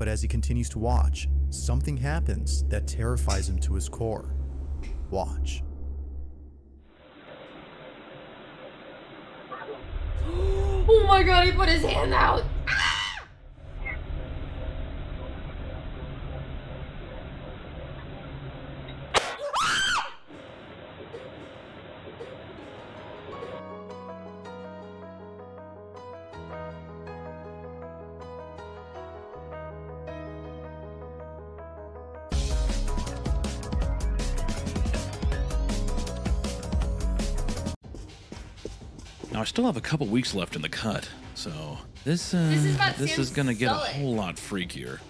But as he continues to watch, something happens that terrifies him to his core. Watch. Oh my god, he put his hand out. Still have a couple weeks left in the cut, so this uh, This is this is gonna get a whole lot freakier.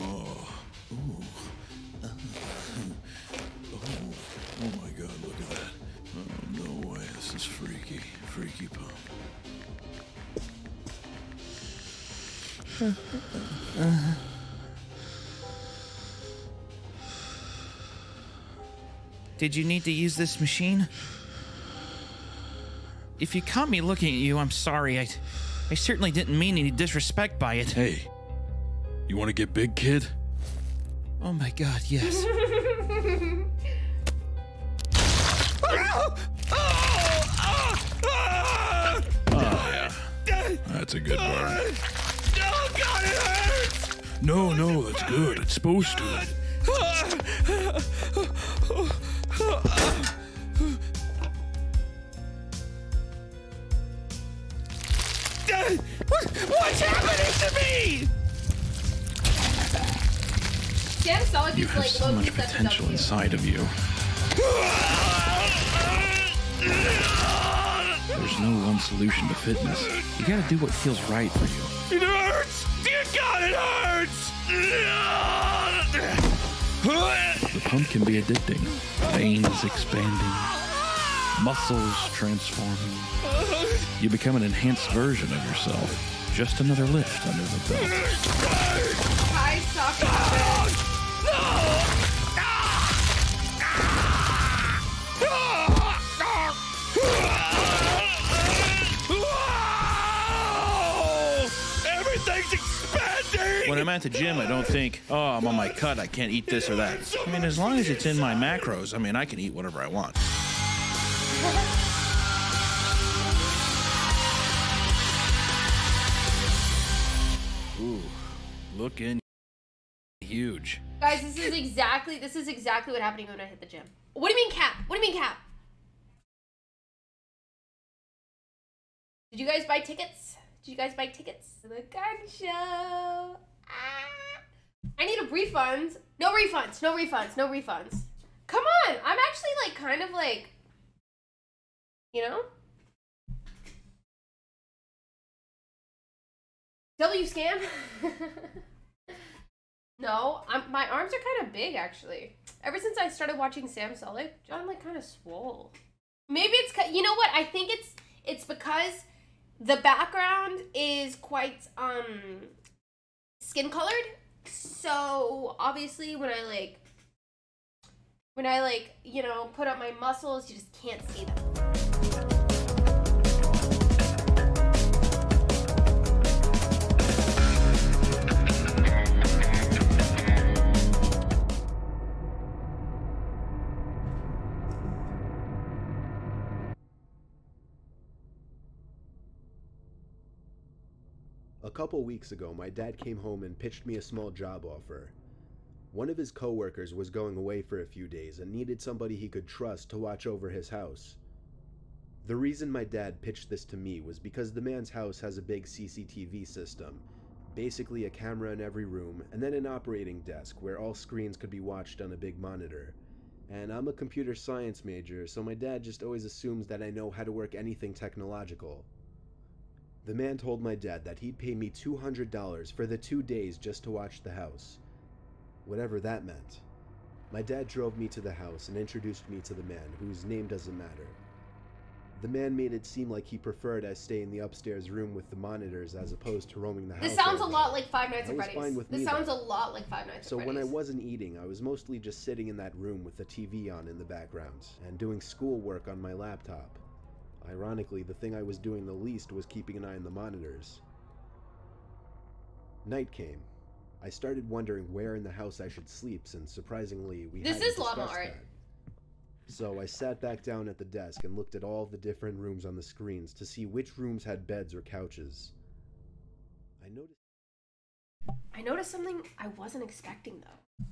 Oh, ooh. oh, oh my God! Look at that! Oh no way! This is freaky, freaky pump. Did you need to use this machine? If you caught me looking at you, I'm sorry. I, I certainly didn't mean any disrespect by it. Hey, you want to get big, kid? Oh my god, yes. Oh, yeah. That's a good burn. Oh god, it hurts! No, no, that's good. It's supposed to. To me? Sam Sulek You have like so much potential inside of you. There's no one solution to fitness. You gotta do what feels right for you. It hurts! Dear God, it hurts! The pump can be addicting. Veins expanding, muscles transforming. You become an enhanced version of yourself. Just another lift under the belt. High soccer. Everything's expanding! When I'm at the gym, I don't think, oh, I'm on my cut, I can't eat this or that. I mean, as long as it's in my macros, I mean, I can eat whatever I want. Looking huge. Guys, this is exactly this is exactly what happened when I hit the gym. What do you mean cap? What do you mean cap? Did you guys buy tickets? Did you guys buy tickets to the gun show? Ah. I need a refund. No refunds. No refunds. No refunds. Come on. I'm actually like kind of like, you know. W scam. No, I'm, my arms are kind of big actually. Ever since I started watching Sam Sulek, John like kind of swole. Maybe it's you know what? I think it's it's because the background is quite um skin colored. So obviously when I like when I like, you know, put up my muscles, you just can't see them. A couple weeks ago, my dad came home and pitched me a small job offer. One of his coworkers was going away for a few days and needed somebody he could trust to watch over his house. The reason my dad pitched this to me was because the man's house has a big CCTV system, basically a camera in every room, and then an operating desk where all screens could be watched on a big monitor. And I'm a computer science major, so my dad just always assumes that I know how to work anything technological. The man told my dad that he'd pay me $200 for the two days just to watch the house. Whatever that meant. My dad drove me to the house and introduced me to the man, whose name doesn't matter. The man made it seem like he preferred I stay in the upstairs room with the monitors as opposed to roaming the house. This sounds a lot like Five Nights at Freddy's. fine with This me, sounds though. a lot like Five Nights So at when I wasn't eating, I was mostly just sitting in that room with the TV on in the background and doing schoolwork on my laptop. Ironically, the thing I was doing the least was keeping an eye on the monitors. Night came, I started wondering where in the house I should sleep since surprisingly we This hadn't is llama discussed art. that. So I sat back down at the desk and looked at all the different rooms on the screens to see which rooms had beds or couches. I noticed I noticed something I wasn't expecting though.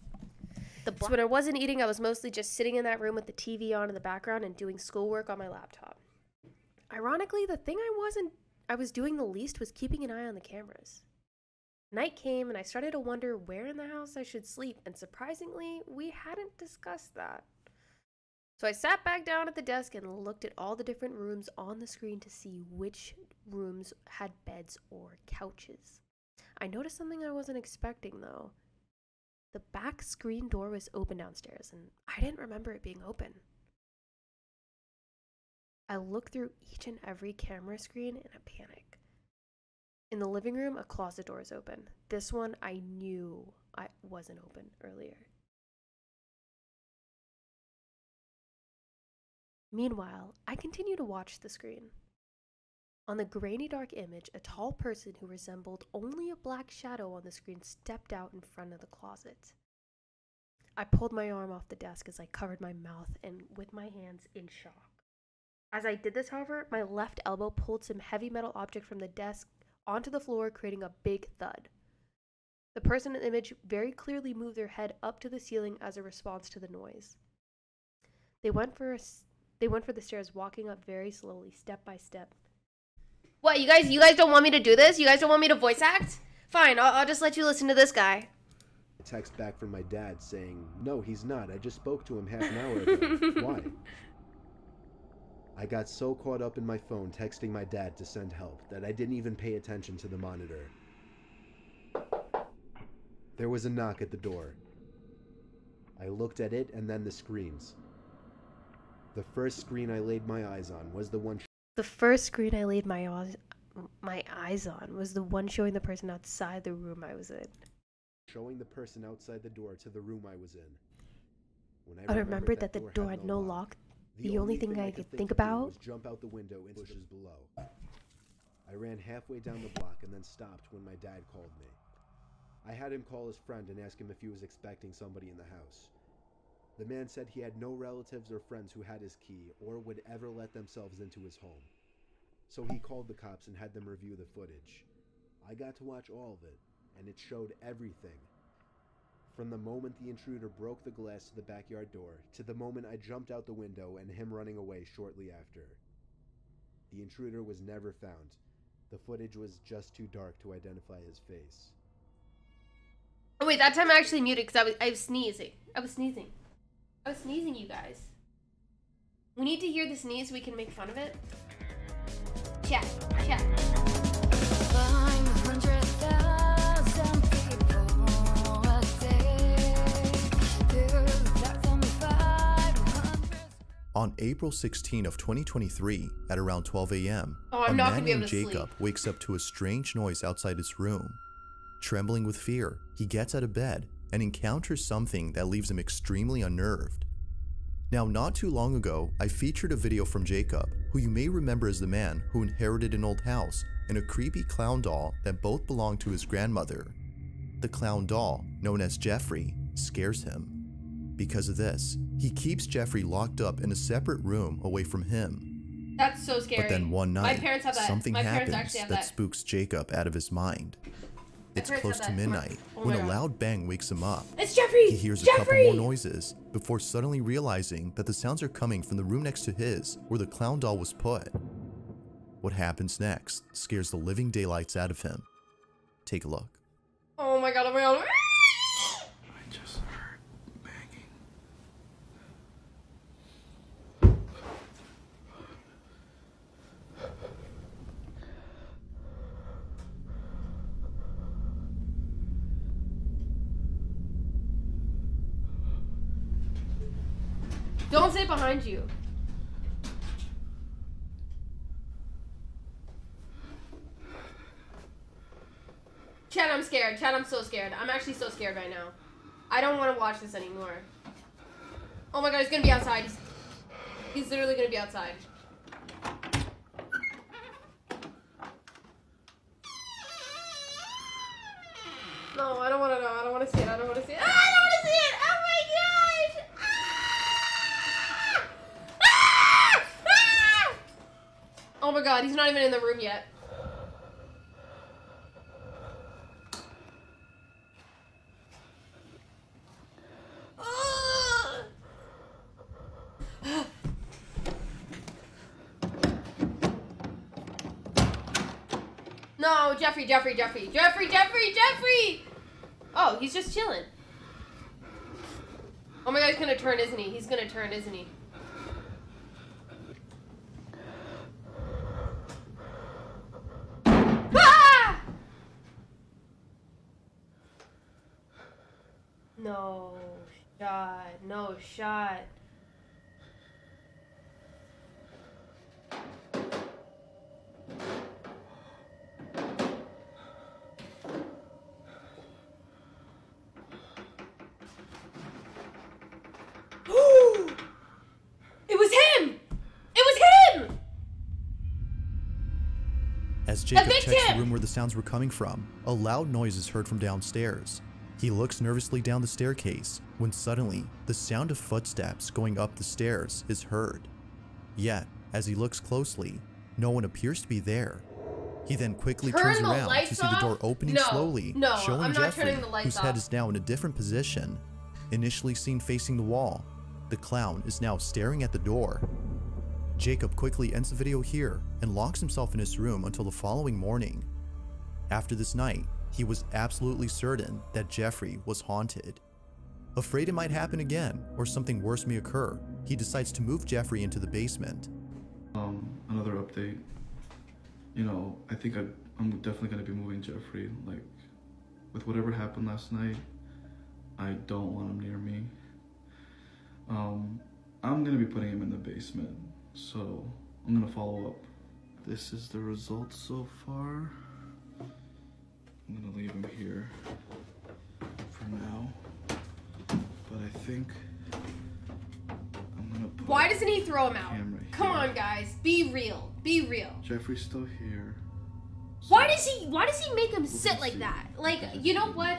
The so when I wasn't eating, I was mostly just sitting in that room with the TV on in the background and doing schoolwork on my laptop. Ironically, the thing I wasn't I was doing the least was keeping an eye on the cameras. Night came and I started to wonder where in the house I should sleep, and surprisingly, we hadn't discussed that. So I sat back down at the desk and looked at all the different rooms on the screen to see which rooms had beds or couches. I noticed something I wasn't expecting though. The back screen door was open downstairs, and I didn't remember it being open. I look through each and every camera screen in a panic. In the living room, a closet door is open. This one I knew I wasn't open earlier. Meanwhile, I continue to watch the screen. On the grainy dark image, a tall person who resembled only a black shadow on the screen stepped out in front of the closet. I pulled my arm off the desk as I covered my mouth and with my hands in shock. As I did this, however, my left elbow pulled some heavy metal object from the desk onto the floor, creating a big thud. The person in the image very clearly moved their head up to the ceiling as a response to the noise. They went for a s- they went for the stairs, walking up very slowly, step by step. What you guys? You guys don't want me to do this? You guys don't want me to voice act? Fine, I'll, I'll just let you listen to this guy. text back from my dad saying, No, he's not. I just spoke to him half an hour ago. Why? I got so caught up in my phone texting my dad to send help that I didn't even pay attention to the monitor. There was a knock at the door. I looked at it and then the screens. The first screen I laid my eyes on was the one The first screen I laid my eyes my eyes on was the one showing the person outside the room I was in. showing the person outside the door to the room I was in. When I remembered that the door had no lock. The only thing I could think do about- was jump out the window into bushes below. I ran halfway down the block and then stopped when my dad called me. I had him call his friend and ask him if he was expecting somebody in the house. The man said he had no relatives or friends who had his key or would ever let themselves into his home. So he called the cops and had them review the footage. I got to watch all of it, and it showed everything. From the moment the intruder broke the glass to the backyard door to the moment I jumped out the window and him running away shortly after. The intruder was never found. The footage was just too dark to identify his face. Oh wait, that time I actually muted because I was I was sneezing. I was sneezing. I was sneezing, you guys. We need to hear the sneeze so we can make fun of it. Chat, chat. On April 16 of 2023, at around 12 a.m., Oh, a not man gonna be able named Jacob sleep. wakes up to a strange noise outside his room. Trembling with fear, he gets out of bed and encounters something that leaves him extremely unnerved. Now, not too long ago, I featured a video from Jacob, who you may remember as the man who inherited an old house and a creepy clown doll that both belonged to his grandmother. The clown doll, known as Jeffrey, scares him. Because of this, he keeps Jeffrey locked up in a separate room away from him. That's so scary. But then one night, something My happens that that. spooks Jacob out of his mind. It's close to that. Come on. midnight Oh when my a loud bang wakes him up. It's Jeffrey. He hears a Jeffrey! couple more noises before suddenly realizing that the sounds are coming from the room next to his where the clown doll was put. What happens next scares the living daylights out of him. Take a look. Oh my god! Oh my god! Oh I just heard banging. Don't say behind you. Chad, I'm scared. Chad, I'm so scared. I'm actually so scared right now. I don't want to watch this anymore. Oh my god, he's gonna be outside. He's, he's literally gonna be outside. No, I don't want to know. I don't want to see it. I don't want to see it. Ah, I don't want to see it. Oh my gosh. Ah! Ah! Ah! Oh my god, he's not even in the room yet. No, Jeffrey, Jeffrey, Jeffrey, Jeffrey, Jeffrey, Jeffrey! Oh, he's just chilling. Oh my god, he's gonna turn, isn't he? He's gonna turn, isn't he? Ah! No shot, no shot. it was him! It was him! As Jacob Evict checks the room where the sounds were coming from, a loud noise is heard from downstairs. He looks nervously down the staircase when suddenly the sound of footsteps going up the stairs is heard. Yet, as he looks closely, no one appears to be there. He then quickly Turn turns the around to see the door opening No, slowly, no, showing I'm not Jeffrey, turning the lights whose head off. is now in a different position. Initially seen facing the wall, the clown is now staring at the door. Jacob quickly ends the video here and locks himself in his room until the following morning. After this night, he was absolutely certain that Jeffrey was haunted. Afraid it might happen again or something worse may occur, he decides to move Jeffrey into the basement. Um, another update. You know, I think I, I'm definitely gonna be moving Jeffrey. Like, with whatever happened last night, I don't want him near me. Um, I'm gonna be putting him in the basement, so I'm gonna follow up. This is the results so far. I'm gonna leave him here for now, but I think I'm gonna put. Why doesn't he throw him out? Come here. on, guys. Be real. Be real. Jeffrey's still here. Why does he why does he make him We'll sit like see. that? Like, you know what?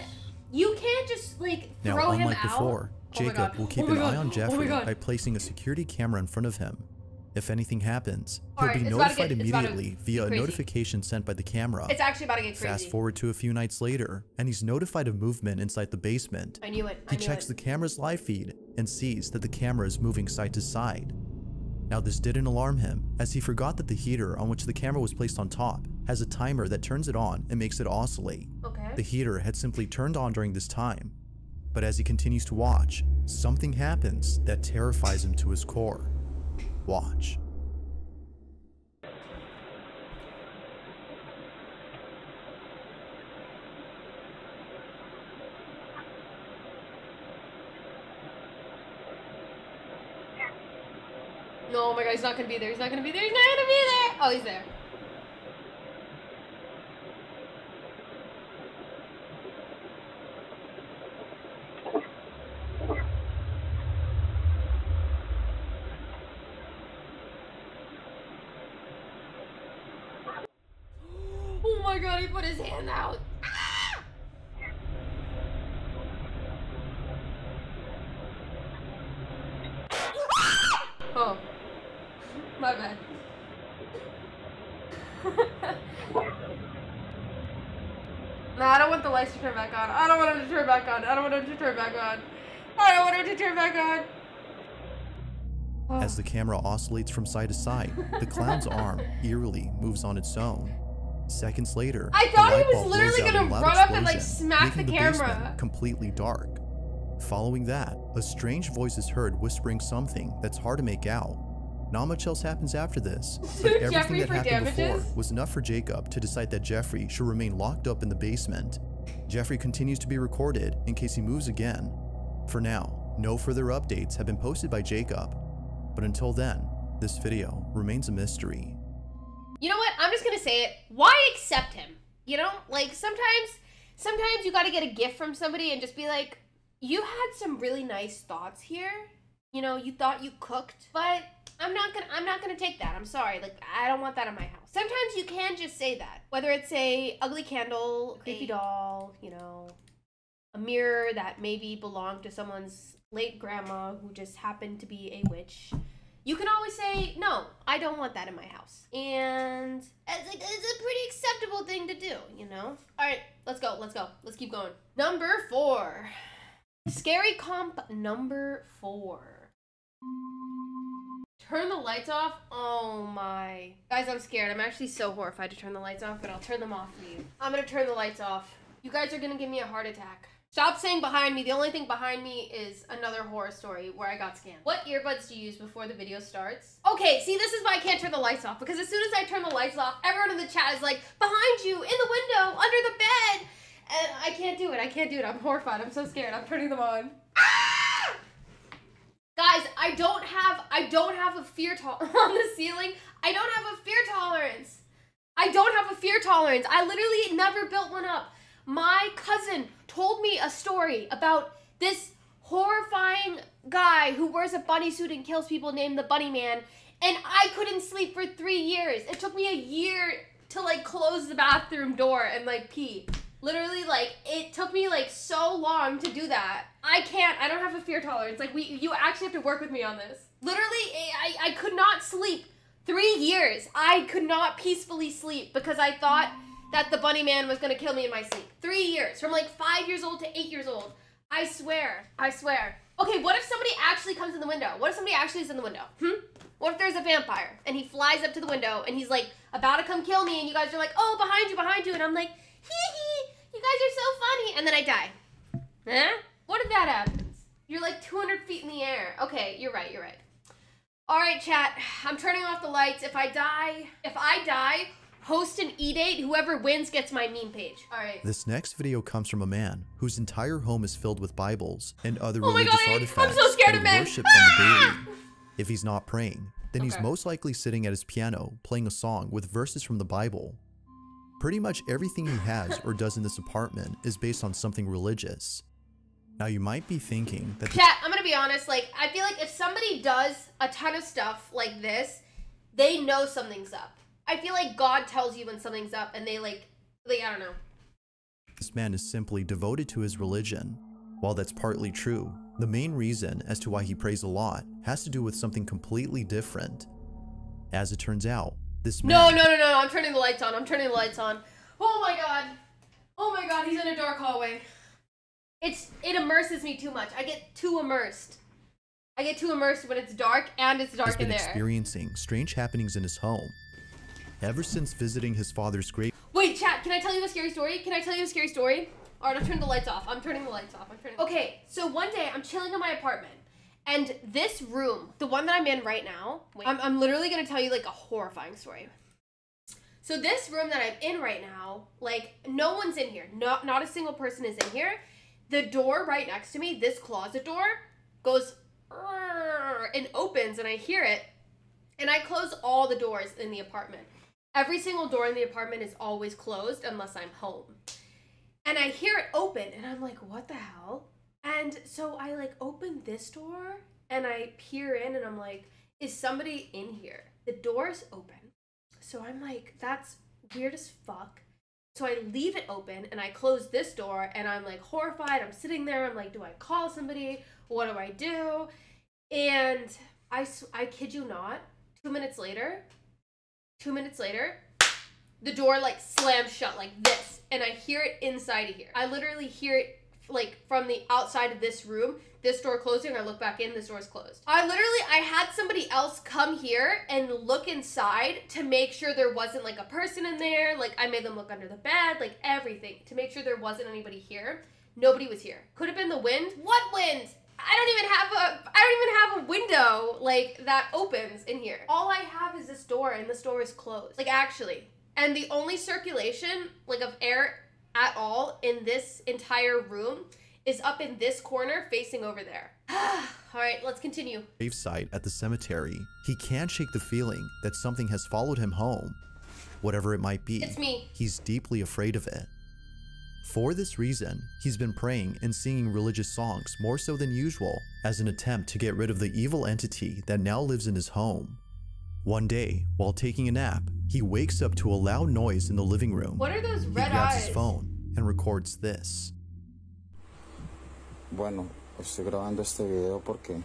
You can't just like Now, throw him unlike out. before, Oh Jacob God. will keep Oh an God. eye on Oh Jeffrey God. by placing a security camera in front of him. If anything happens, he'll Alright, be it's about to notified get- it's about to immediately via a notification sent by the camera. It's actually about to get crazy. Fast forward to a few nights later, and he's notified of movement inside the basement. I knew it. I He knew checks it. the camera's live feed and sees that the camera is moving side to side. Now, this didn't alarm him, as he forgot that the heater on which the camera was placed on top has a timer that turns it on and makes it oscillate. Okay. The heater had simply turned on during this time. But as he continues to watch, something happens that terrifies him to his core. Watch. No, oh my god, he's not gonna be there. He's not gonna be there. He's not gonna be there. Oh, he's there. Oh my god, he put his hand out. Ah! Oh. My bad. no, I don't want the lights to turn back on. I don't want them to turn back on. I don't want them to turn back on. I don't want them to turn back on. As the camera oscillates from side to side, the clown's arm eerily moves on its own. Seconds later, I the thought he was literally gonna run up and, like, smack the basement camera. completely dark. Following that, a strange voice is heard whispering something that's hard to make out. Not much else happens after this, but everything Jeffrey that for happened before was enough for Jacob to decide that Jeffrey should remain locked up in the basement. Jeffrey continues to be recorded in case he moves again. For now, no further updates have been posted by Jacob, but until then, this video remains a mystery. You know what? I'm just gonna say it. Why accept him? You know, like sometimes, sometimes you got to get a gift from somebody and just be like, "You had some really nice thoughts here. You know, you thought you cooked, but I'm not gonna, I'm not gonna take that. I'm sorry. Like, I don't want that in my house. Sometimes you can just say that, whether it's a ugly candle, creepy A- doll, you know, a mirror that maybe belonged to someone's late grandma who just happened to be a witch. You can always say, no, I don't want that in my house. And it's, like, it's a pretty acceptable thing to do, you know? All right, let's go, let's go. Let's keep going. Number four. Scary comp number four. Turn the lights off? Oh my. Guys, I'm scared. I'm actually so horrified to turn the lights off, but I'll turn them off for you. I'm gonna turn the lights off. You guys are gonna give me a heart attack. Stop saying behind me. The only thing behind me is another horror story where I got scammed. What earbuds do you use before the video starts? Okay, see, this is why I can't turn the lights off because as soon as I turn the lights off, everyone in the chat is like, behind you, in the window, under the bed. And I can't do it. I can't do it. I'm horrified. I'm so scared. I'm turning them on. Ah! Guys, I don't have don't have a fear tolerance on the ceiling. I don't have a fear tolerance. I don't have a fear tolerance. I literally never built one up. My cousin told me a story about this horrifying guy who wears a bunny suit and kills people named the Bunny Man, and I couldn't sleep for 3 years. It took me a year to like close the bathroom door and like pee. Literally, like, it took me, like, so long to do that. I can't, I don't have a fear tolerance. Like, we, you actually have to work with me on this. Literally, I, I could not sleep. Three years, I could not peacefully sleep because I thought that the bunny man was gonna kill me in my sleep. Three years, from like five years old to eight years old. I swear, I swear. Okay, what if somebody actually comes in the window? What if somebody actually is in the window? Hmm? What if there's a vampire and he flies up to the window and he's like about to come kill me and you guys are like, oh, behind you, behind you, and I'm like, hee hee, you guys are so funny, and then I die. Huh? What if that happens? You're like 200 feet in the air. Okay, you're right, you're right. All right, chat, I'm turning off the lights. If I die, if I die, host an e-date. Whoever wins gets my meme page. All right. This next video comes from a man whose entire home is filled with Bibles and other Oh my religious God, I- I'm artifacts so scared that of he men. worships on the Ah! daily. If he's not praying, then he's most likely sitting at his piano playing a song with verses from the Bible. Pretty much everything he has or does in this apartment is based on something religious. Now you might be thinking that Chat, I'm gonna be honest. Like, I feel like if somebody does a ton of stuff like this, they know something's up. I feel like God tells you when something's up, and they like, like I don't know. this man is simply devoted to his religion. While that's partly true, the main reason as to why he prays a lot has to do with something completely different. As it turns out, this man No, no, no, no! I'm turning the lights on. I'm turning the lights on. Oh my god! Oh my god! He's in a dark hallway. It's it immerses me too much. I get too immersed. I get too immersed when it's dark and it's has dark in there. experiencing strange happenings in his home. Ever since visiting his father's grave Wait, chat, can I tell you a scary story? Can I tell you a scary story? Alright, I'm turning the lights off. I'm turning the lights off. I'm turning Okay, so one day I'm chilling in my apartment. And this room, the one that I'm in right now, wait, I'm, I'm literally gonna tell you like a horrifying story. So this room that I'm in right now, like no one's in here. Not not a single person is in here. The door right next to me, this closet door, goes and opens and I hear it. And I close all the doors in the apartment. Every single door in the apartment is always closed unless I'm home. And I hear it open and I'm like, what the hell? And so I like open this door and I peer in and I'm like, is somebody in here? The door's open. So I'm like, that's weird as fuck. So I leave it open and I close this door and I'm like horrified. I'm sitting there. I'm like, do I call somebody? What do I do? And I, I kid you not, two minutes later, two minutes later, the door like slams shut like this. And I hear it inside of here. I literally hear it like from the outside of this room. This door closing, I look back in, this door's closed. I literally, I had somebody else come here and look inside to make sure there wasn't like a person in there. Like I made them look under the bed, like everything to make sure there wasn't anybody here. Nobody was here. Could have been the wind. What wind? I don't even have a I don't even have a window like that opens in here. All I have is this door and this door is closed. Like actually. And the only circulation like of air at all in this entire room is up in this corner facing over there. all right, let's continue. site at the cemetery, he can't shake the feeling that something has followed him home. Whatever it might be, It's me. he's deeply afraid of it. For this reason, he's been praying and singing religious songs more so than usual as an attempt to get rid of the evil entity that now lives in his home. One day, while taking a nap, he wakes up to a loud noise in the living room. What are those He grabs eyes? his phone and records this. Bueno, estoy grabando este video porque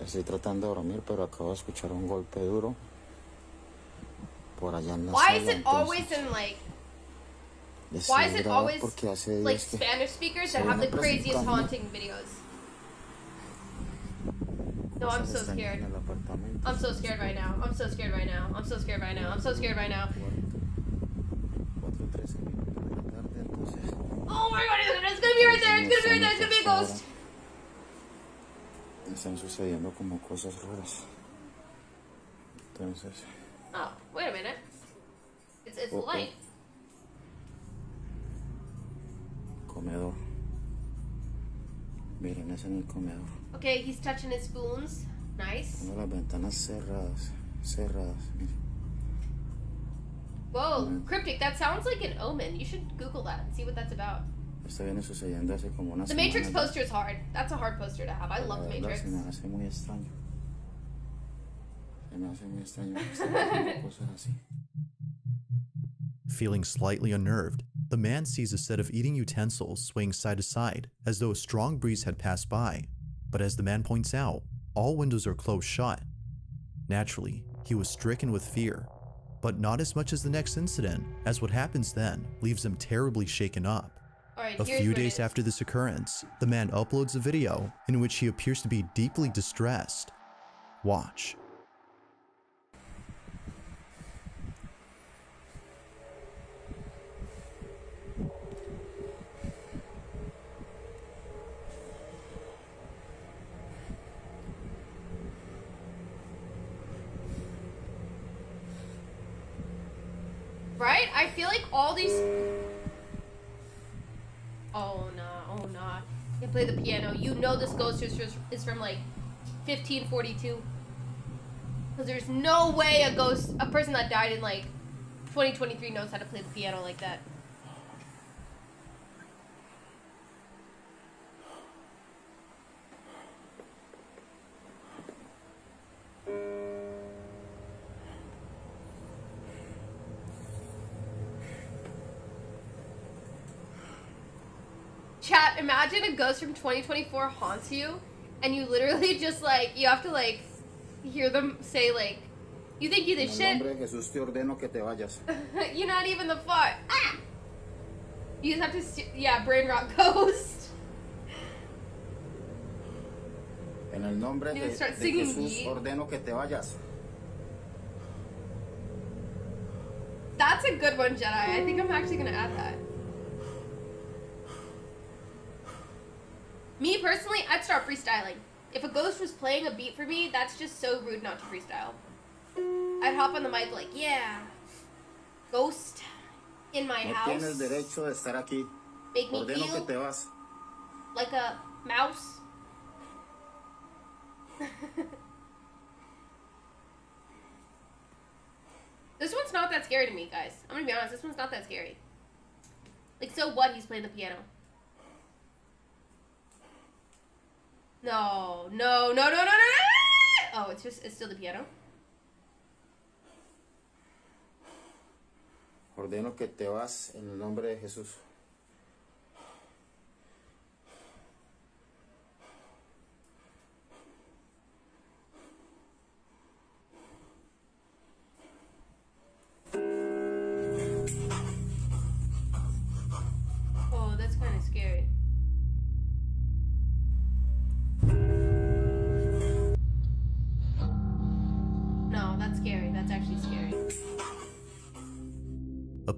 estoy tratando de dormir, pero acabo de escuchar un golpe duro por allá en la Why is sala, it always in like why is it always like Spanish speakers that have the craziest haunting videos? No, I'm so scared. En el apartamento. I'm so scared right now. I'm so scared right now. I'm so scared right now. I'm so scared right now. 4:13 minutos de la tarde, entonces Oh my god, it's gonna, be right there. It's gonna be right there. It's gonna be a ghost. están sucediendo como cosas raras. Entonces, Oh, wait a minute. It's it's Uh-oh. light. comedor. Miren, es en el comedor. Okay, he's touching his spoons. Nice. Tengo las ventanas cerradas, cerradas. miren. Whoa, cryptic. That sounds like an omen. You should Google that and see what that's about. Esto viene sucediendo hace como una The semana. Matrix poster is hard. That's a hard poster to have. I love the Matrix. Se me hace muy extraño. Se me hace muy extraño que estén haciendo cosas así. Feeling slightly unnerved, the man sees a set of eating utensils swaying side to side as though a strong breeze had passed by. But as the man points out, all windows are closed shut. Naturally, he was stricken with fear, but not as much as the next incident, as what happens then leaves him terribly shaken up. Right. A few days after this occurrence, the man uploads a video in which he appears to be deeply distressed. Watch. Right? I feel like all these. Oh nah, oh nah. They play the piano. You know this ghost is from like 1542. Because there's no way a ghost, a person that died in like 2023 knows how to play the piano like that. A ghost from 2024 haunts you, and you literally just like, you have to like hear them say, like, you think you the shit? Jesús te ordeno que te vayas. You're not even the fart. Ah! You just have to, yeah, brain rot ghost. En el nombre de, de Jesús ordeno que te vayas. That's a good one, Jedi. I think I'm actually gonna add that. Me personally, I'd start freestyling. If a ghost was playing a beat for me, that's just so rude not to freestyle. I'd hop on the mic like, yeah, ghost in my No house, tienes derecho de estar aquí. make me Ordeno que feel te vas. like a mouse. this one's not that scary to me, guys. I'm gonna be honest. This one's not that scary. Like, so what? He's playing the piano. No, no, no, no, no, no, no. Oh, it's just it's still the piano. Ordeno que te vas en el nombre de Jesús.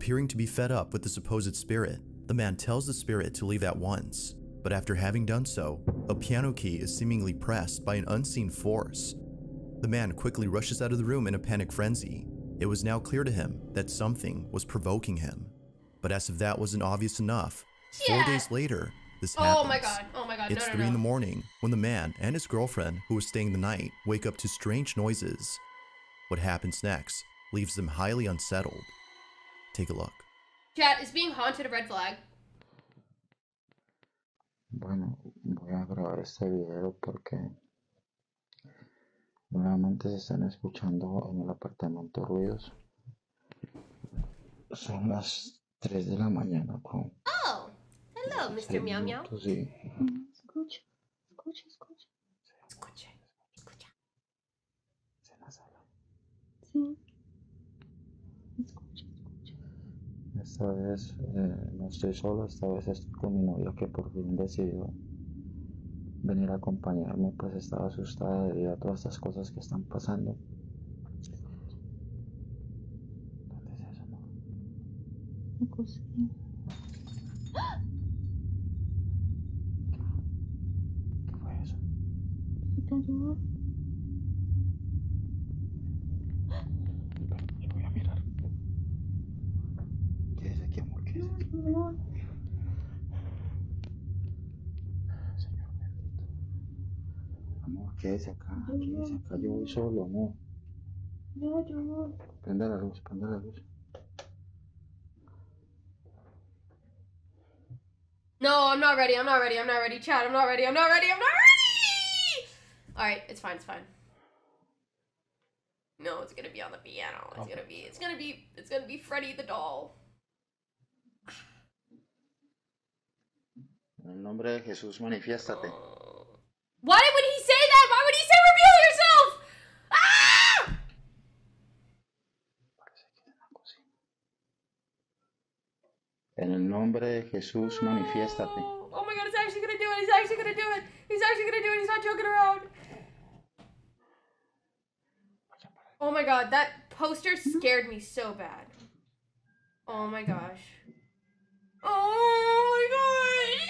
Appearing to be fed up with the supposed spirit, the man tells the spirit to leave at once. But after having done so, a piano key is seemingly pressed by an unseen force. The man quickly rushes out of the room in a panic frenzy. It was now clear to him that something was provoking him. But as if that wasn't obvious enough, four days later, this Oh happens. my god. Oh my god. It's no, no, 3 in the morning when the man and his girlfriend, who was staying the night, wake up to strange noises. What happens next leaves them highly unsettled. Take a look. Chat, is being haunted a red flag? Bueno, voy a grabar este video porque nuevamente se están escuchando en el apartamento ruidos. Son las 3 de la mañana con Oh, hello. Mr. Meow Meow. Escucha, escucha. Escucha, escucha. en la sala. Sí. Escucha, escucha. Esta vez eh, no estoy solo, esta vez estoy con mi novia que por fin decidió venir a acompañarme, pues estaba asustada debido a todas estas cosas que están pasando. ¿Dónde es eso, amor? La cocina. ¿Qué fue eso? ¿Se te ayudó? Quédese acá, quédese acá, yo voy solo, amor. no, yo no. Prende la luz, prende la luz. No, I'm not ready. I'm not ready. I'm not ready. Chad, I'm not ready. I'm not ready. I'm not ready. All right, it's fine. It's fine. No, it's gonna be on the piano. It's gonna be. It's gonna be. It's gonna be Freddy the doll. En el nombre de Jesús, manifiéstate. Oh. Why would he say that? Why would he say reveal yourself? Ah! Parece que en la cocina. En el nombre de Jesús, manifiéstate. Oh, oh my god, he's actually gonna do it. He's actually gonna do it. He's actually gonna do it. He's not joking around. Oh my god, that poster scared me so bad. Oh my gosh. Oh my god.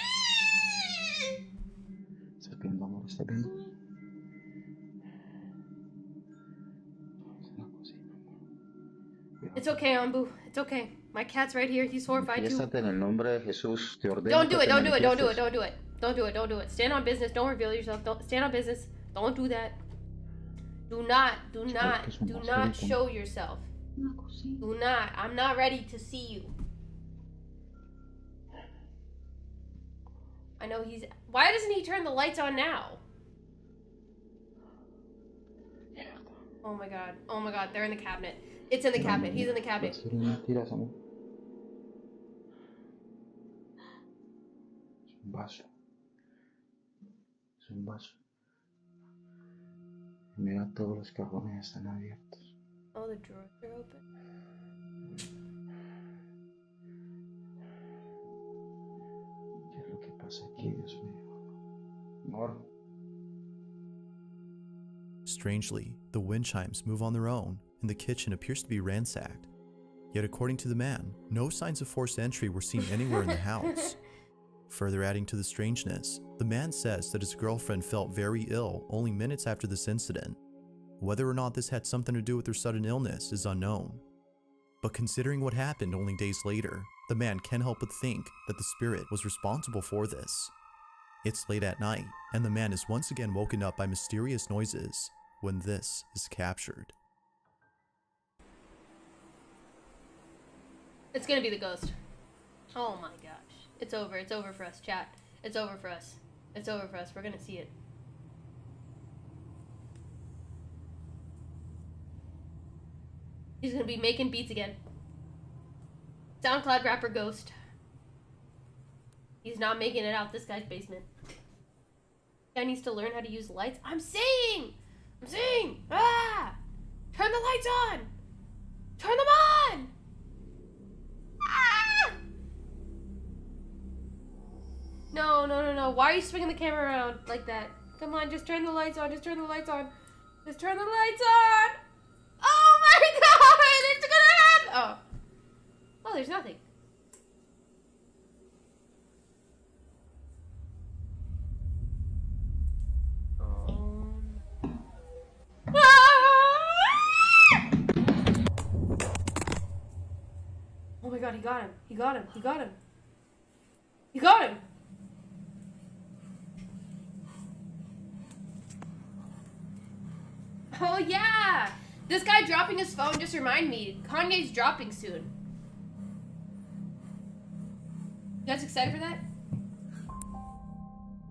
¿Estás viendo, amor? ¿Estás viendo? Es en la cocina, amor. It's okay, Ambu. It's okay. My cat's right here. He's horrified too. Manifiéstate en el nombre de Jesús. Te ordeno Don't do it. Don't do it. Don't do it. manifiestes. Don't do it. Don't do it. Don't do it. Stand on business. Don't reveal yourself. Don't stand on business. Don't do that. Do not. Do not. que es un Do not show yourself. Do not. I'm not ready to see you. I know he's. Why doesn't he turn the lights on now? Oh my god. Oh my god. They're in the cabinet. It's in the cabinet. He's in the cabinet. Decir. Es un vaso. Es un vaso. Mira, todos los cajones están abiertos. Oh, the drawers are open. ¿Qué es lo que pasa aquí, Dios mío? Amor, Strangely, the wind chimes move on their own, and the kitchen appears to be ransacked. Yet, according to the man, no signs of forced entry were seen anywhere in the house. Further adding to the strangeness, the man says that his girlfriend felt very ill only minutes after this incident. Whether or not this had something to do with her sudden illness is unknown. But considering what happened only days later, the man can't help but think that the spirit was responsible for this. It's late at night, and the man is once again woken up by mysterious noises when this is captured. It's gonna be the ghost. Oh my gosh. It's over. It's over for us, chat. It's over for us. It's over for us. We're gonna see it. He's gonna be making beats again. SoundCloud rapper Ghost. He's not making it out this guy's basement. Guy needs to learn how to use lights. I'm saying! I'm saying! Ah! Turn the lights on! Turn them on! No, no, no, no. Why are you swinging the camera around like that? Come on, just turn the lights on. Just turn the lights on. Just turn the lights on. Oh my god! It's gonna happen! Oh. Oh, there's nothing. Oh my god, he got him. He got him. He got him. He got him. Oh yeah. This guy dropping his phone just reminded me. Kanye's dropping soon. You guys excited for that?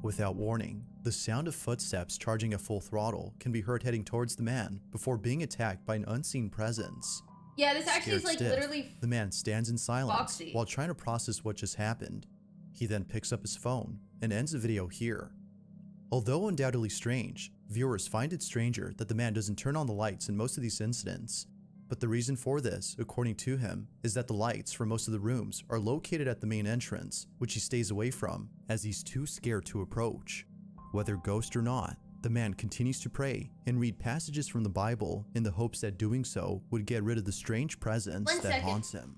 Without warning, the sound of footsteps charging at full throttle can be heard heading towards the man before being attacked by an unseen presence. Yeah, this actually is like stiff, literally the man stands in silence Foxy. while trying to process what just happened. He then picks up his phone and ends the video here. Although undoubtedly strange, viewers find it stranger that the man doesn't turn on the lights in most of these incidents. But the reason for this, according to him, is that the lights for most of the rooms are located at the main entrance, which he stays away from as he's too scared to approach. Whether ghost or not, the man continues to pray and read passages from the Bible in the hopes that doing so would get rid of the strange presence One that second. haunts him.